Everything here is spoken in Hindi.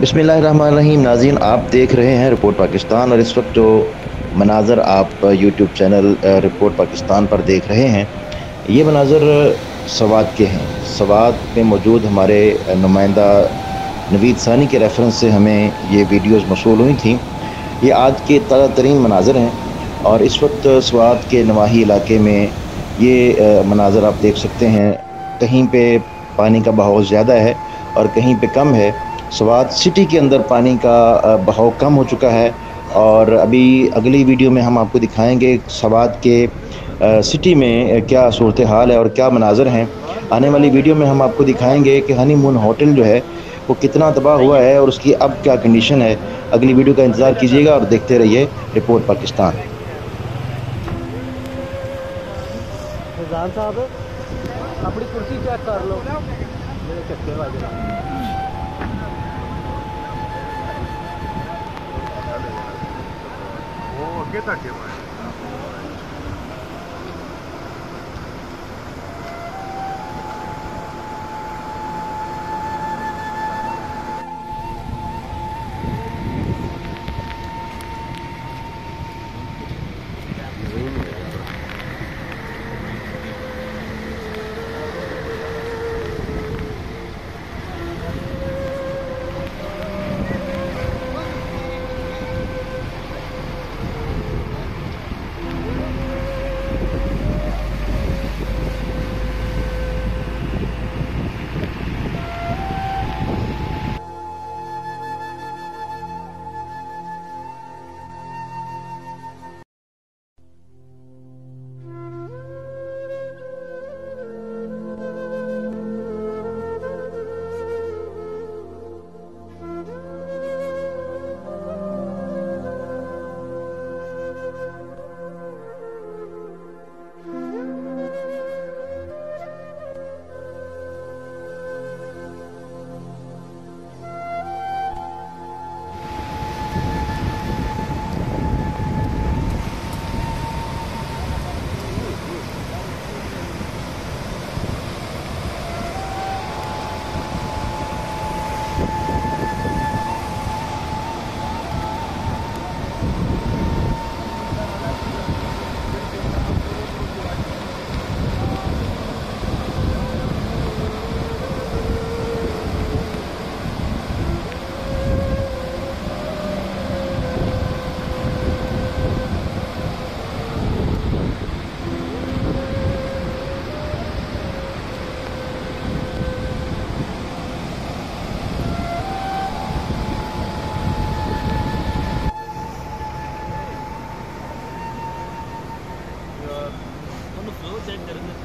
बिसमीम नाजीन, आप देख रहे हैं रिपोर्ट पाकिस्तान और इस वक्त जो मनाजर आप यूट्यूब चैनल रिपोर्ट पाकिस्तान पर देख रहे हैं, ये मनाजर सवाद के हैं। सवाद में मौजूद हमारे नुमाइंदा नवीद सानी के रेफरेंस से हमें ये वीडियोस मसूल हुई थी। ये आज के ताज़ा तरीन मनाजर हैं और इस वक्त स्वाद के नवाही इलाके में ये मनाजर आप देख सकते हैं, कहीं पे पानी का बहाव ज़्यादा है और कहीं पे कम है। स्वाद सिटी के अंदर पानी का बहाव कम हो चुका है और अभी अगली वीडियो में हम आपको दिखाएँगे स्वाद के सिटी में क्या सूरत हाल है और क्या मनाजर हैं। आने वाली वीडियो में हम आपको दिखाएँगे कि हनी मून होटल जो है, वो कितना तबाह हुआ है और उसकी अब क्या कंडीशन है। अगली वीडियो का इंतज़ार कीजिएगा और देखते रहिए रिपोर्ट पाकिस्तान। साहब, अपनी कुर्सी चेक कर लो। Oh, ¿qué tal que bueno? तक चेक करेंगे।